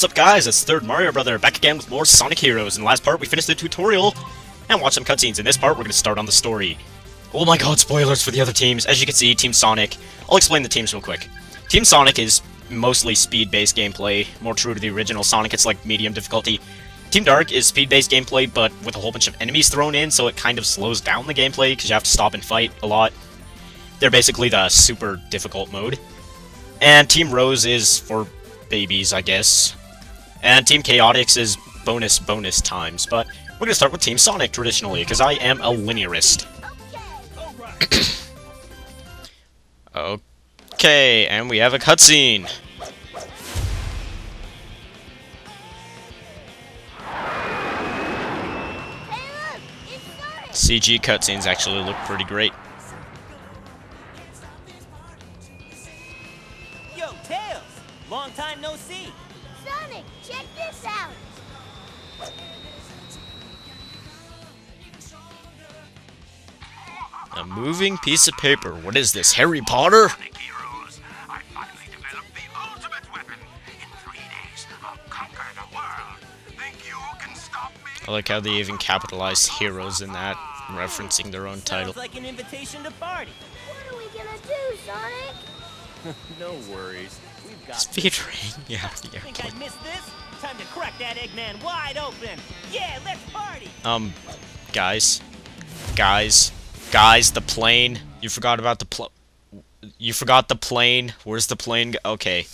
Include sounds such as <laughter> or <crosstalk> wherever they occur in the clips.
What's up guys, it's Third Mario Brother, back again with more Sonic Heroes. In the last part we finished the tutorial and watched some cutscenes. In this part we're going to start on the story. Oh my god, spoilers for the other teams. As you can see, Team Sonic, I'll explain the teams real quick. Team Sonic is mostly speed-based gameplay, more true to the original Sonic, it's like medium difficulty. Team Dark is speed-based gameplay, but with a whole bunch of enemies thrown in, so it kind of slows down the gameplay, because you have to stop and fight a lot. They're basically the super difficult mode. And Team Rose is for babies, I guess. And Team Chaotix is bonus bonus times, but we're gonna start with Team Sonic traditionally, because I am a linearist. okay, and we have a cutscene. CG cutscenes actually look pretty great. Yo, Tails! Long time no see! Sonic, check this out. A moving piece of paper. What is this, Harry Potter? I finally developed the ultimate weapon. In three days, I'll conquer the world. Think you can stop me? I like how they even capitalized heroes in that, referencing their own title. Sounds like an invitation to party. What are we gonna do, Sonic? No worries. We've got Speedrunning, <laughs> yeah, the Think I airplane. missed this? Time to crack that Eggman wide open! Yeah, let's party! Um, guys, guys, guys, the plane. You forgot about the pl. You forgot the plane. Where's the plane? Okay.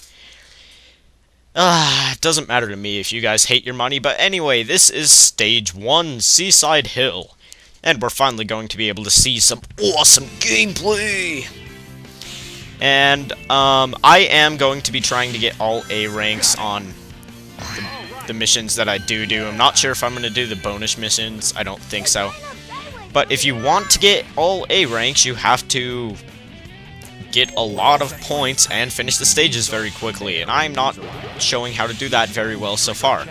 Ah, it doesn't matter to me if you guys hate your money, but anyway, this is stage one, Seaside Hill, and we're finally going to be able to see some awesome gameplay. And um, I am going to be trying to get all A ranks on the, the missions that I do do. I'm not sure if I'm going to do the bonus missions. I don't think so. But if you want to get all A ranks, you have to get a lot of points and finish the stages very quickly. And I'm not showing how to do that very well so far.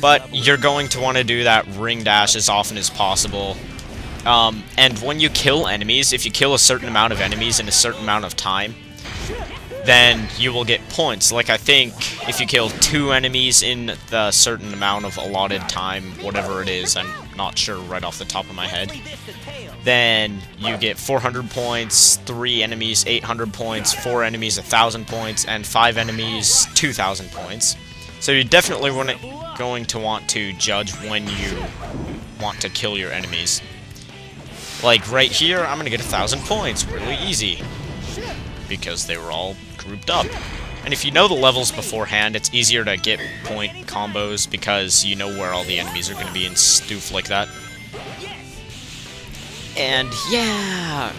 But you're going to want to do that ring dash as often as possible. Um, and when you kill enemies, if you kill a certain amount of enemies in a certain amount of time, then you will get points. Like I think if you kill two enemies in the certain amount of allotted time, whatever it is, I'm not sure right off the top of my head, then you get 400 points, three enemies 800 points, four enemies 1000 points, and five enemies 2000 points. So you definitely going to want to judge when you want to kill your enemies. Like right here, I'm gonna get a thousand points, really easy because they were all grouped up. And if you know the levels beforehand, it's easier to get point combos because you know where all the enemies are to be and stoof like that. And yeah,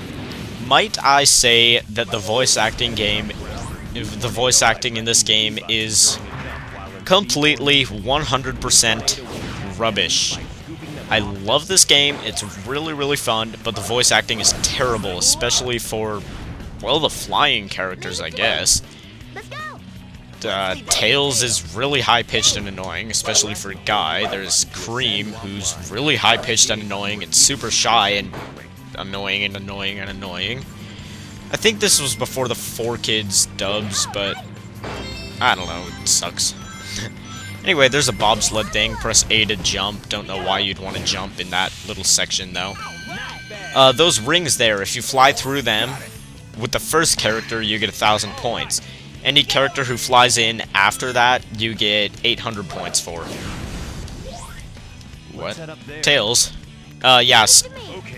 might I say that the voice acting game, the voice acting in this game is completely 100% rubbish. I love this game, it's really, really fun, but the voice acting is terrible, especially for, well, the flying characters, I guess. Uh, Tails is really high-pitched and annoying, especially for Guy. There's Cream, who's really high-pitched and annoying, and super shy and annoying and annoying and annoying. I think this was before the 4Kids dubs, but I don't know, it sucks. <laughs> anyway, there's a bobsled thing. Press A to jump. Don't know why you'd want to jump in that little section, though. Uh, those rings there, if you fly through them, with the first character, you get a thousand points. Any character who flies in after that, you get 800 points for. What? Tails? Uh, yes.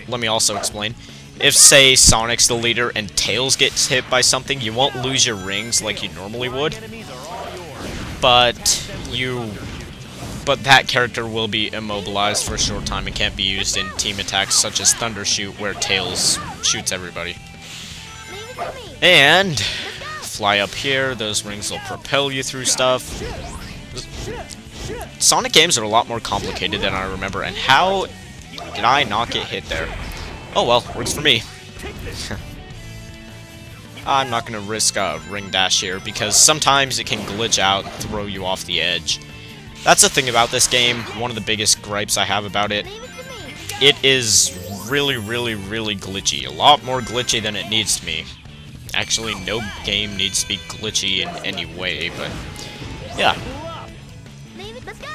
Let me also explain. If, say, Sonic's the leader and Tails gets hit by something, you won't lose your rings like you normally would. But you... But that character will be immobilized for a short time and can't be used in team attacks such as Thunder Shoot, where Tails shoots everybody. And fly up here, those rings will propel you through stuff. Sonic games are a lot more complicated than I remember, and how did I not get hit there? Oh well, works for me. <laughs> I'm not gonna risk a ring dash here, because sometimes it can glitch out and throw you off the edge. That's the thing about this game, one of the biggest gripes I have about it. It to is really, really, really glitchy. A lot more glitchy than it needs to be. Actually, no game needs to be glitchy in any way, but yeah.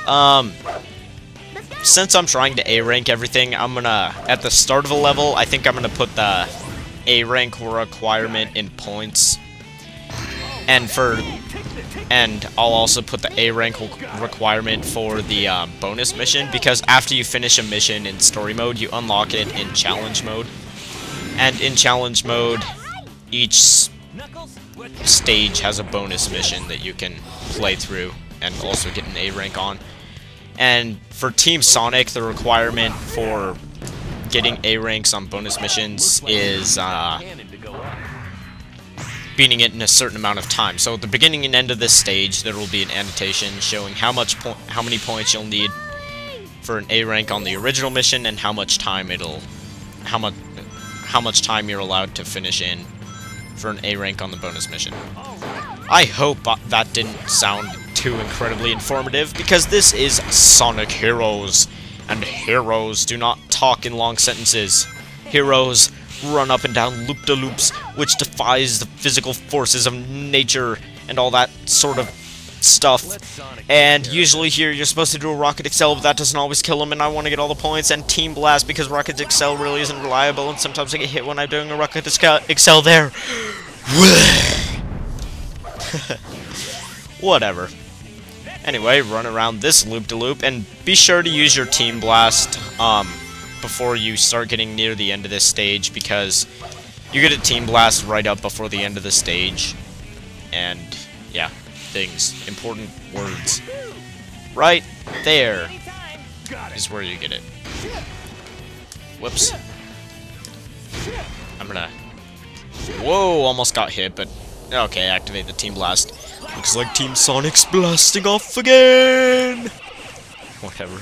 Um, since I'm trying to A rank everything, I'm gonna at the start of a level. I think I'm gonna put the A rank requirement in points, and for and I'll also put the A rank requirement for the uh, bonus mission because after you finish a mission in story mode, you unlock it in challenge mode, and in challenge mode, each stage has a bonus mission that you can play through and also get an A rank on. And for Team Sonic, the requirement for getting A ranks on bonus missions is uh, beating it in a certain amount of time. So at the beginning and end of this stage, there will be an annotation showing how much how many points you'll need for an A rank on the original mission and how much time it'll how much how much time you're allowed to finish in for an A rank on the bonus mission. I hope that didn't sound too incredibly informative because this is Sonic Heroes and heroes do not talk in long sentences. Heroes run up and down loop-de-loops which defies the physical forces of nature and all that sort of stuff. And usually here you're supposed to do a Rocket Accel, but that doesn't always kill him, and I want to get all the points. And Team Blast because Rocket Accel really isn't reliable, and sometimes I get hit when I'm doing a Rocket Accel there. <laughs> Whatever. Anyway, run around this loop-de-loop, and be sure to use your Team Blast um, before you start getting near the end of this stage, because you get a Team Blast right up before the end of the stage. And, yeah, things, important words. Right there is where you get it. Whoops. I'm gonna... Whoa, almost got hit, but... Okay, activate the Team Blast. Looks like Team Sonic's blasting off again! Whatever.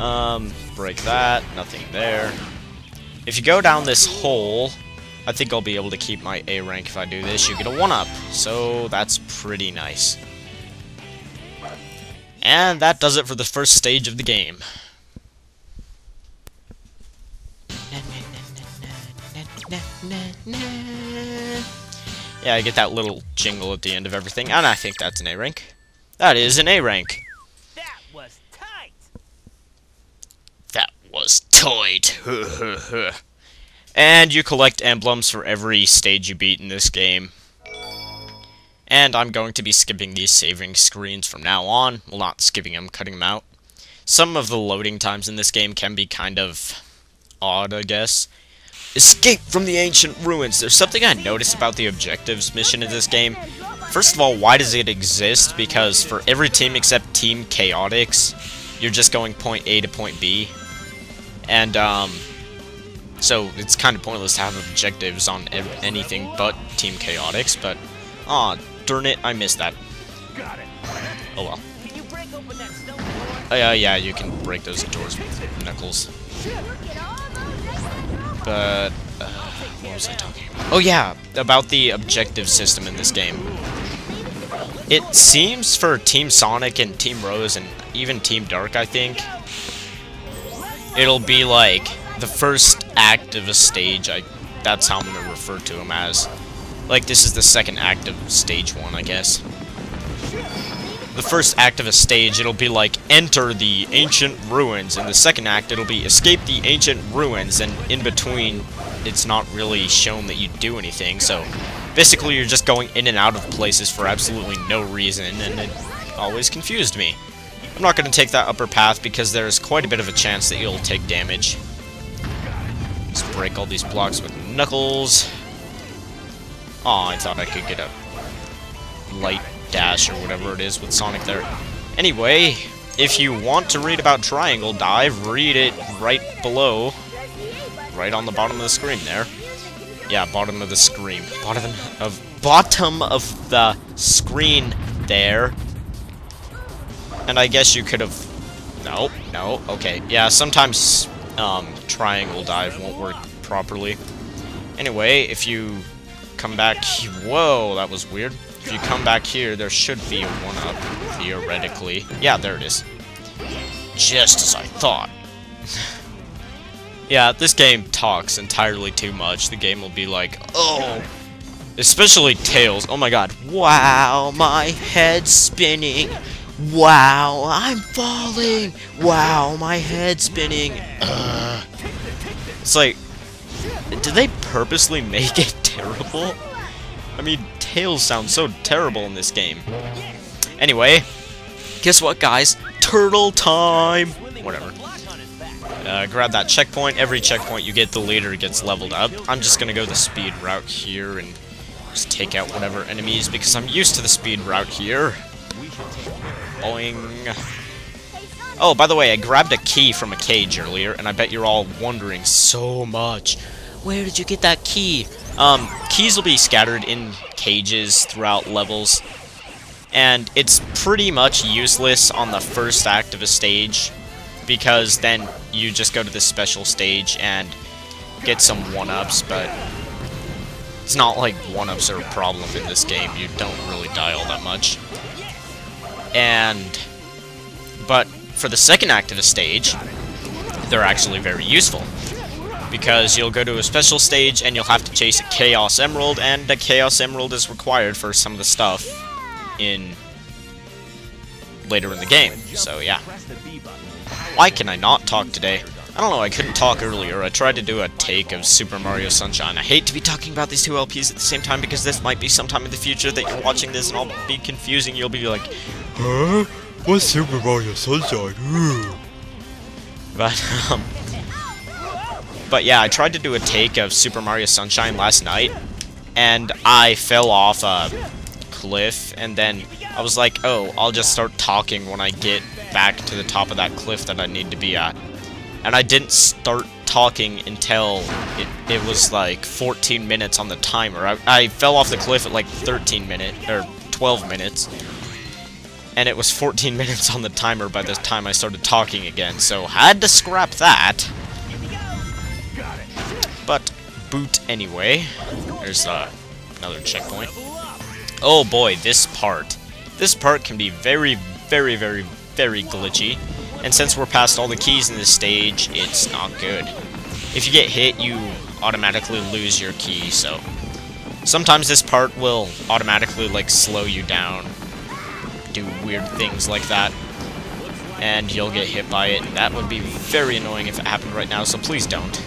Um, break that. Nothing there. If you go down this hole, I think I'll be able to keep my A rank if I do this. You get a 1-up, so that's pretty nice. And that does it for the first stage of the game. Yeah, I get that little jingle at the end of everything, and I think that's an A rank. That is an A rank. That was tight. That <laughs> and you collect emblems for every stage you beat in this game. And I'm going to be skipping these saving screens from now on. Well, not skipping them, cutting them out. Some of the loading times in this game can be kind of odd, I guess. Escape from the ancient ruins. There's something I noticed about the objectives mission in this game. First of all, why does it exist? Because for every team except Team Chaotix, you're just going point A to point B. And, um, so it's kind of pointless to have objectives on anything but Team Chaotix, but, aw, darn it, I missed that. Oh well. Oh, yeah, yeah, you can break those doors with knuckles. But, uh, what was I talking about? Oh, yeah, about the objective system in this game. It seems for Team Sonic and Team Rose and even Team Dark, I think, it'll be like the first act of a stage. I That's how I'm to refer to them as. Like, this is the second act of stage one, I guess. The first act of a stage, it'll be like, enter the ancient ruins. In the second act, it'll be escape the ancient ruins. And in between, it's not really shown that you do anything. So, basically, you're just going in and out of places for absolutely no reason. And it always confused me. I'm not going to take that upper path because there's quite a bit of a chance that you'll take damage. Let's break all these blocks with Knuckles. Aw, I thought I could get a light dash or whatever it is with Sonic there. Anyway, if you want to read about Triangle Dive, read it right below. Right on the bottom of the screen there. Yeah, bottom of the screen. Bottom of bottom of the screen there. And I guess you could have No, no, okay. Yeah, sometimes um triangle dive won't work properly. Anyway, if you come back whoa, that was weird. If you come back here, there should be a one-up, theoretically. Yeah, there it is. Just as I thought. <laughs> yeah, this game talks entirely too much. The game will be like, oh... Especially Tails. Oh my god. Wow, my head's spinning. Wow, I'm falling! Wow, my head's spinning! Ugh. It's like, did they purposely make it <laughs> terrible? I mean, Tails sounds so terrible in this game. Anyway, guess what, guys? Turtle time! Whatever. Uh, grab that checkpoint. Every checkpoint you get, the leader gets leveled up. I'm just gonna go the speed route here and just take out whatever enemies because I'm used to the speed route here. Boing. Oh, by the way, I grabbed a key from a cage earlier, and I bet you're all wondering so much. Where did you get that key? Um, keys will be scattered in cages throughout levels, and it's pretty much useless on the first act of a stage, because then you just go to this special stage and get some 1-ups, but it's not like 1-ups are a problem in this game. You don't really die all that much. And, but for the second act of a stage, they're actually very useful. Because you'll go to a special stage and you'll have to chase a Chaos Emerald, and a Chaos Emerald is required for some of the stuff in later in the game. So yeah. Why can I not talk today? I don't know, I couldn't talk earlier. I tried to do a take of Super Mario Sunshine. I hate to be talking about these two LPs at the same time because this might be sometime in the future that you're watching this and I'll be confusing. You'll be like, Huh? What's Super Mario Sunshine? But, um, but yeah, I tried to do a take of Super Mario Sunshine last night, and I fell off a cliff, and then I was like, oh, I'll just start talking when I get back to the top of that cliff that I need to be at. And I didn't start talking until it, it was like 14 minutes on the timer. I, I fell off the cliff at like 13 minutes, or 12 minutes and it was 14 <laughs> minutes on the timer by the time I started talking again, so had to scrap that. But boot anyway. There's uh, another checkpoint. Oh boy, this part. This part can be very, very, very, very glitchy. And since we're past all the keys in this stage, it's not good. If you get hit, you automatically lose your key, so... Sometimes this part will automatically, like, slow you down do weird things like that. And you'll get hit by it, and that would be very annoying if it happened right now, so please don't.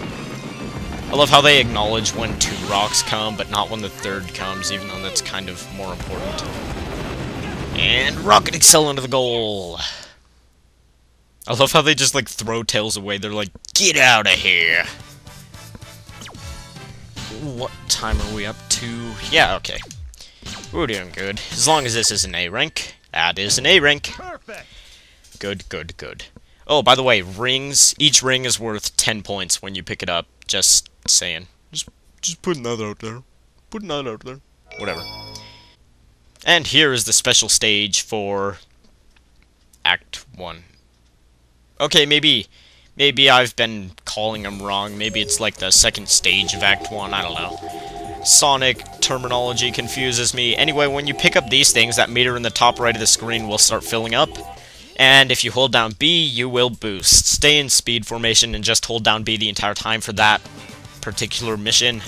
I love how they acknowledge when two rocks come, but not when the third comes, even though that's kind of more important. And Rocket Accel into the goal! I love how they just, like, throw Tails away. They're like, get out of here! What time are we up to? Yeah, okay. We're doing good. As long as this is an A rank. That is an A rank. Perfect. Good, good, good. Oh, by the way, rings. Each ring is worth 10 points when you pick it up. Just saying. Just, just putting that out there. Putting that out there. Whatever. And here is the special stage for Act 1. Okay, maybe maybe I've been calling them wrong. Maybe it's like the second stage of Act 1. I don't know. Sonic terminology confuses me. Anyway, when you pick up these things, that meter in the top right of the screen will start filling up. And if you hold down B, you will boost. Stay in speed formation and just hold down B the entire time for that particular mission.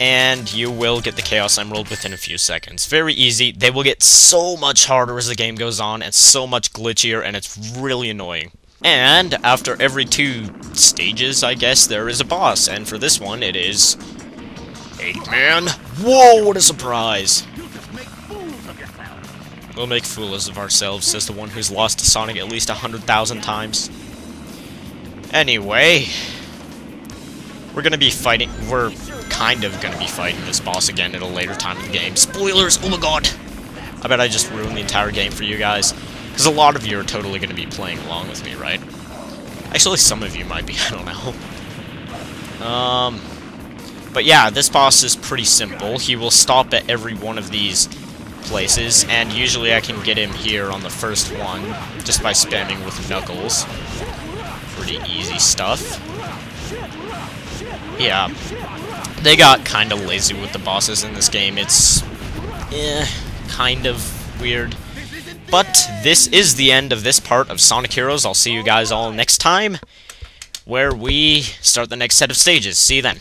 And you will get the Chaos Emerald within a few seconds. Very easy. They will get so much harder as the game goes on, and so much glitchier, and it's really annoying. And after every two stages, I guess, there is a boss. And for this one, it is Eggman. Whoa, what a surprise! We'll make fools of ourselves, says the one who's lost to Sonic at least a hundred thousand times. Anyway, we're gonna be fighting, we're kind of gonna be fighting this boss again at a later time in the game. Spoilers! Oh my god! I bet I just ruined the entire game for you guys. Because a lot of you are totally gonna be playing along with me, right? Actually, some of you might be, <laughs> I don't know. Um... But yeah, this boss is pretty simple. He will stop at every one of these places, and usually I can get him here on the first one, just by spamming with Knuckles. Pretty easy stuff. Yeah. They got kind of lazy with the bosses in this game. It's... eh, kind of weird. But this is the end of this part of Sonic Heroes. I'll see you guys all next time, where we start the next set of stages. See you then.